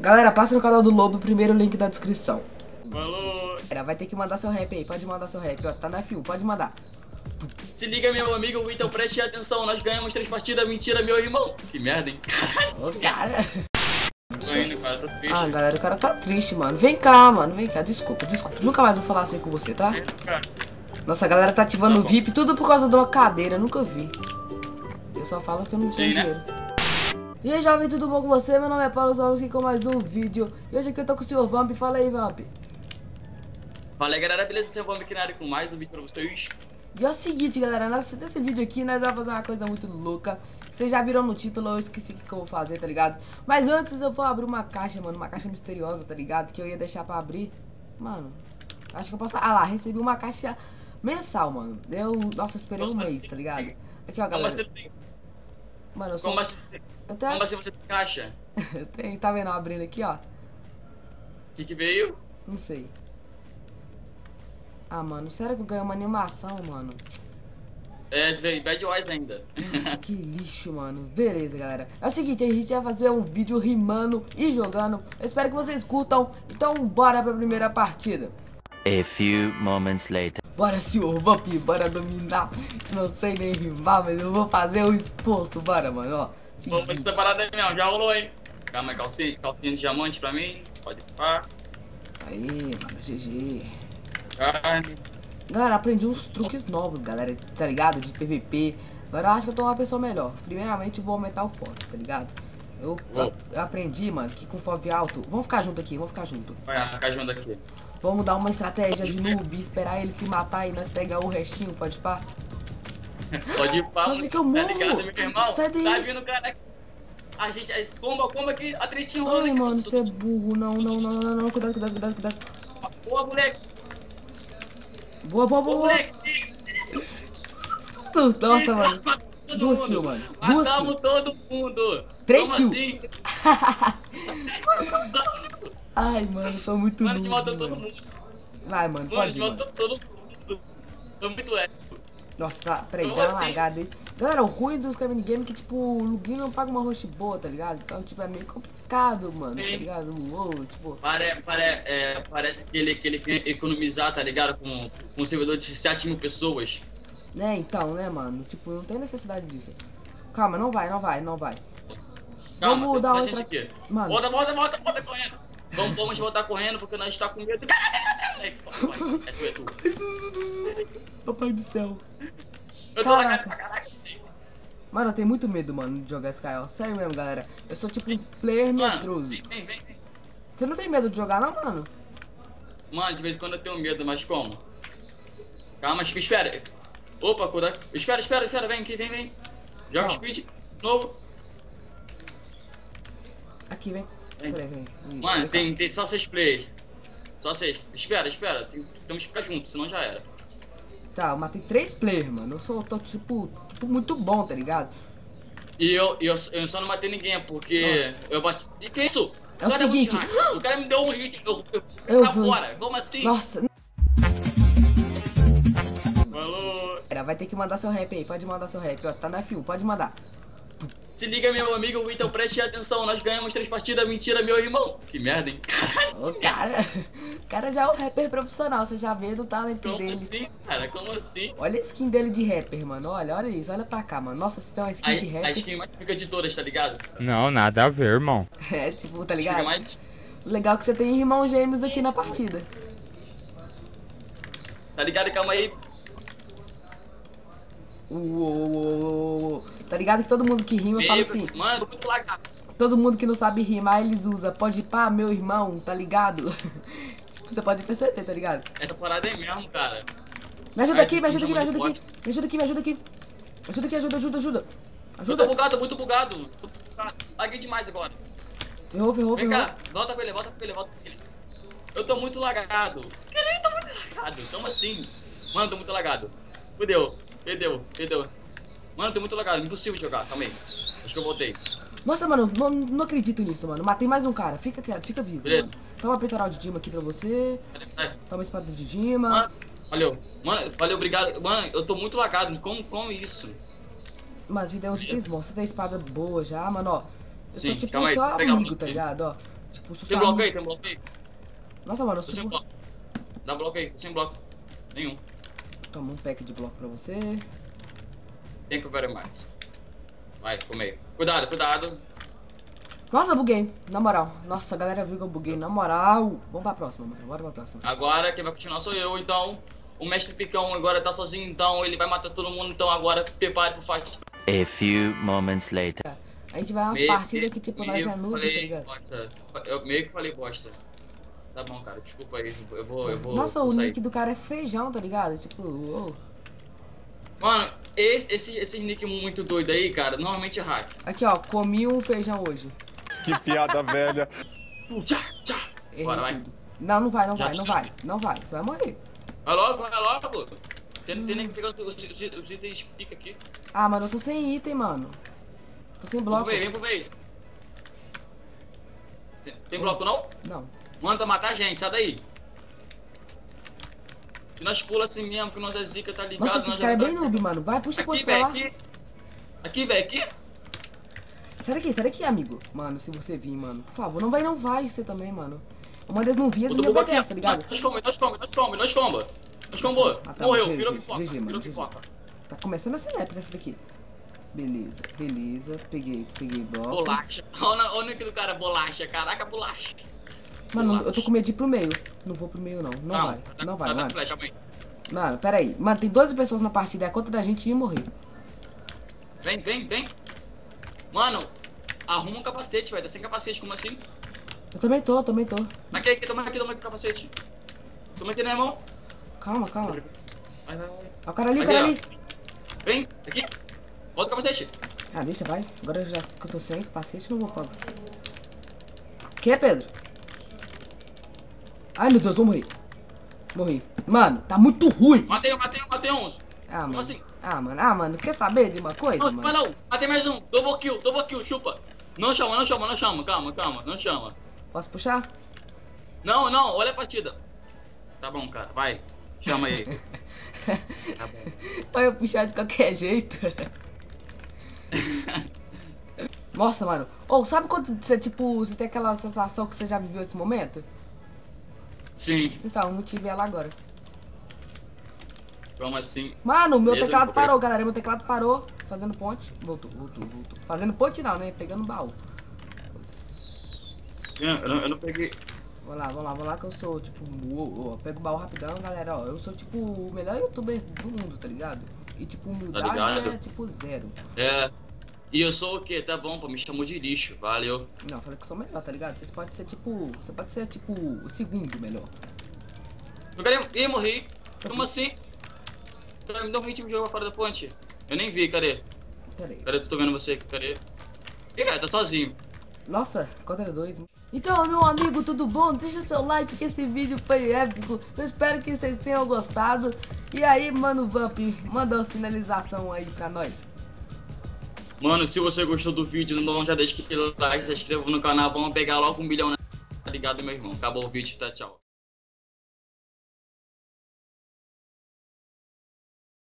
Galera, passa no canal do Lobo, primeiro link da descrição. Falou. Galera, vai ter que mandar seu rap aí, pode mandar seu rap, ó, tá no F1, pode mandar. Se liga, meu amigo, então preste atenção. Nós ganhamos três partidas. Mentira, meu irmão. Que merda, hein? Ô, cara. Indo, cara. Triste. Ah, galera, o cara tá triste, mano. Vem cá, mano, vem cá, desculpa, desculpa. Nunca mais vou falar assim com você, tá? Nossa, a galera tá ativando Tá o. VIP, tudo por causa de uma cadeira, nunca vi. Eu só falo que eu não Sim, tenho né? dinheiro. E aí, jovem, tudo bom com você? Meu nome é Paulo Salles aqui com mais um vídeo. E hoje aqui eu tô com o senhor Vamp. Fala aí, Vamp. Fala aí, galera. Beleza? Você vamos aqui na área com mais um vídeo pra vocês. E é o seguinte, galera, nesse, vídeo aqui nós vamos fazer uma coisa muito louca. Vocês já viram no título, eu esqueci o que, que eu vou fazer, tá ligado? Mas antes eu vou abrir uma caixa, mano, uma caixa misteriosa, tá ligado? Que eu ia deixar pra abrir. Mano, acho que eu posso... Ah lá, recebi uma caixa mensal, mano. Eu, nossa, esperei um mês, tá ligado? Aqui, ó, galera. Tem- Mano, eu sou... como assim, Eu tenho... como assim você tem caixa? tenho- Tá vendo abrindo aqui, ó? O que que veio? Não sei. Ah, mano, sério que eu ganhei uma animação, mano? É, veio Bad Wise ainda. Nossa, que lixo, mano. Beleza, galera. É o seguinte, a gente vai fazer um vídeo rimando e jogando. Eu espero que vocês curtam. Então, bora pra primeira partida. A few moments later. Bora, senhor Vamp, bora dominar. Não sei nem rimar, mas eu vou fazer um esforço. Bora, mano, ó. Vamos Seguinte. essa parada aí mesmo. Já rolou, hein? Calma aí, calcinha, calcinha de diamante pra mim. Pode pá. Aí, mano, GG. Carne. Galera, aprendi uns truques novos, galera, tá ligado? De PVP. Agora eu acho que eu tô uma pessoa melhor. Primeiramente, eu vou aumentar o FOV, tá ligado? Eu, eu aprendi, mano, que com FOV alto. Vamos ficar junto aqui, vamos ficar junto. Vai, ficar junto aqui. Vamos dar uma estratégia de noob, esperar ele se matar e nós pegar o restinho, pode pá? Pode ir. Nossa, que eu Tá morro. ligado, meu irmão? Sai daí. Tá vindo, cara. A gente. é, Comba, comba aqui. A tretinha rolando Ai, mano, você é burro. Não, não, não, não, não. Cuidado, cuidado, cuidado, cuidado. Boa, moleque. Boa, boa, Ô, boa. moleque. Nossa, mano. Todo Duas mundo. mano. Duas Matamos kills. todo mundo. Três Como kills. assim? Ai, mano, sou muito Mano, noob, matou todo mano. mundo. Vai, mano, Mano, pode ir, mano. todo mundo. Tô muito épico. Nossa, tá, peraí, Como dá uma assim? lagada aí. Galera, o ruim dos Kevin Game é que, tipo, o Lugin não paga uma host boa, tá ligado? Então, tipo, é meio complicado, mano, tá Sim. ligado? Uou, tipo, Pare, pare, é, parece que ele, que ele quer economizar, tá ligado? Com, com um servidor de 7 mil pessoas. Né, então, né, mano? Tipo, não tem necessidade disso. Calma, não vai, não vai, não vai. Calma, Vamos dar uma gente estra- aqui. Mano. Volta, volta, volta, volta correndo. Vamos, vamos voltar correndo porque nós tá com medo. É tu, é tu. Papai do céu. Eu tô Caraca. lagado pra caraca. Mano, eu tenho muito medo, mano, de jogar Sky, ó. Sério mesmo, galera. Eu sou, tipo, um player Mano, medroso. vem, vem, vem. Você não tem medo de jogar, não, mano? Mano, de vez em quando eu tenho medo, mas como? Calma, espera. Opa, cuidado. Espera, espera, espera, vem aqui, vem, vem. Joga Calma. Speed, novo. Aqui, vem. Vem. Peraí, vem. Isso, Mano, tem, tem só seis players. Só seis. Espera, espera. tem- Temos que ficar juntos, senão já era. Tá, eu matei três players, mano. Eu sou, tô, tipo, tipo, muito bom, tá ligado? E eu, eu, eu só não matei ninguém, porque eu bati. E que isso? É o seguinte-. O cara me deu um hit, eu, eu, Eu tá vou- fora. Como assim? Nossa, Vai ter que mandar seu rap aí. Pode mandar seu rap, ó. Tá no F1, pode mandar. Se liga, meu amigo, então preste atenção. Nós ganhamos três partidas. Mentira, meu irmão. Que merda, hein? Ô, cara. O cara já é um rapper profissional. Você já vê do talento Como dele. assim, cara? Como assim? Olha a skin dele de rapper, mano. Olha, olha isso. Olha pra cá, mano. Nossa, se tem uma skin A, de a rapper. skin mais fica de todas, tá ligado? Não, nada a ver, irmão. É, tipo, tá ligado? mais. Legal que você tem irmãos gêmeos aqui na partida. Tá ligado? Calma aí. Uou, Tá ligado que todo mundo que rima fala assim. Mano, tô muito lagado. Todo mundo que não sabe rimar, eles usam. Pode pá, meu irmão, tá ligado? tipo, você pode perceber, tá ligado? Essa parada é mesmo, cara. Me ajuda aqui, me ajuda aqui, me ajuda aqui. Me ajuda aqui, me ajuda aqui. Me ajuda aqui, ajuda, ajuda, ajuda. Eu tô Ajuda. bugado, tô muito bugado. Tô bugado. Laguei demais agora. Ferrou, ferrou, Vem ferrou. cá, volta pra ele, volta pra ele, volta pra ele. Eu tô muito lagado. Caralho, eu tô muito lagado. Como assim? Mano, tô muito lagado. Fudeu, perdeu, perdeu. Mano, tô muito lagado, impossível jogar, calma aí. Acho que eu voltei. Nossa, mano, não, não acredito nisso, mano. Matei mais um cara. Fica quieto, fica vivo. Beleza. Mano. Toma peitoral de Dima aqui pra você. É, Toma espada de Dima. Mano, valeu. Mano, valeu, obrigado. Mano, eu tô muito lagado. Como, como isso? Mano, te deu uns itens bons. Você tem espada boa já, mano, ó. Eu sou Sim, tipo calma aí, um amigo, tá ligado, ó. Tipo, o Tem bloco aí, tem bloco aí. Nossa, mano, eu Tô sem bloco. Dá bloco aí, tô sem bloco. Nenhum. Toma um pack de bloco pra você. Thank you very much. Vai, comer. Cuidado, cuidado. Nossa, eu buguei. Na moral. Nossa, a galera viu que eu buguei. Na moral. Vamos pra próxima, mano. Bora pra próxima. Agora quem vai continuar sou eu, então. O mestre Picão agora tá sozinho, então ele vai matar todo mundo, então agora prepare pro fight. A few moments later. A gente vai umas partidas que, tipo, nós é noob, tá ligado? bosta. Eu meio que falei bosta. Tá bom, cara, desculpa aí. Eu vou, eu vou. Nossa, vou o sair. nick do cara é feijão, tá ligado? Tipo, uou. Mano, esse, esse, esse nick muito doido aí, cara, normalmente é hack. Aqui, ó. Comi um feijão hoje. Que piada velha. Tchá, tchá. Bora, vai. tudo. Não, não vai, não Já vai, não vai. Não vai. Você vai morrer. Vai logo, vai logo. Tem, tem nem que pegar os, os, itens pica aqui. Ah, mano, eu tô sem item, mano. Tô sem Vem bloco. pro meio, vem pro meio. Tem, tem bloco não? Não. Manda matar a gente, sai daí. E nós pula assim mesmo, que nós é zica, tá ligado? Nossa, esses nós caras é já bem tá- noob, mano. Vai, puxa a Aqui, ponte pra lá. aqui. Aqui, velho, aqui. Sai daqui, sai daqui, amigo. Mano, se você vir, mano. Por favor, não vai, não vai você também, mano. Uma das não vias O e me obedece, tá aqui, ligado? Nós comba, nós comba, nós comba, nós comba. Nós combou. Ah, tá, Morreu, virou pipoca, GG, mano, pipoca. Tá começando a ser épica essa daqui. Beleza, beleza. Peguei, peguei bloco. Bolacha. Olha o nick do cara, bolacha. Caraca, bolacha. Mano, eu tô com medo de ir pro meio. Não vou pro meio, não. Não Calma, vai, tá- não tá vai, dando mano. Mano, pera aí. Mano, tem 12 pessoas na partida. É a conta da gente ir e morrer. Vem, vem, vem. Mano, arruma um capacete, velho. Tá sem capacete, como assim? Eu também tô, eu também tô. Aqui, aqui, toma aqui, toma aqui o capacete. Toma aqui, né, irmão? Calma, calma. Vai, vai, vai. Ó, o cara ali, o cara ó. ali. Vem, aqui. Bota o capacete. Ah, deixa, vai. Agora já que eu tô sem capacete, não vou pagar. Que é, Pedro? Ai, meu Deus, vou morrer. Morri. Mano, tá muito ruim. Matei um, matei um, matei uns. Ah, mano. assim? Ah, mano. Ah, mano. Quer saber de uma coisa, Não, mano? não. Matei mais um. Double kill, double kill, chupa. Não chama, não chama, não chama. Calma, calma, não chama. Posso puxar? Não, não, olha a partida. Tá bom, cara, vai. Chama aí. Tá bom. Ou eu puxar de qualquer jeito. Nossa, mano. Ou sabe quando você, tipo, você tem aquela sensação que você já viveu esse momento? Sim, Então, é lá agora. vamos assim. Mano, meu Mesmo teclado parou, galera. Meu teclado parou. Fazendo ponte. Voltou, voltou, voltou. Fazendo ponte não, né? Pegando baú. Eu não, eu não peguei. Vamos lá, vamos lá, vamos lá que eu sou, tipo, pego o baú rapidão, galera, ó. Eu sou, tipo, o melhor youtuber do mundo, tá ligado? E, tipo, humildade ligado? é, tipo, zero. É. E eu sou o quê? Tá bom, pô, me chamou de lixo, valeu. Não, eu falei que eu sou o melhor, tá ligado? Vocês podem ser, tipo, você pode ser, tipo, o segundo melhor. Eu. Ih, morri. Como assim? Cara, me dá um ritmo de jogo fora da ponte. Eu nem vi, cadê? Pera aí. Cadê? Tô vendo você aqui, cadê? Ih, cara, tá sozinho. Nossa, contra dois. Então, meu amigo, tudo bom? Deixa seu like que esse vídeo foi épico. Eu espero que vocês tenham gostado. E aí, mano, Vamp, manda uma finalização aí pra nós. Mano, se você gostou do vídeo, não já deixa aquele like, se inscreva no canal, vamos pegar logo um milhão, né? Tá ligado, meu irmão? Acabou o vídeo, tá? Tchau.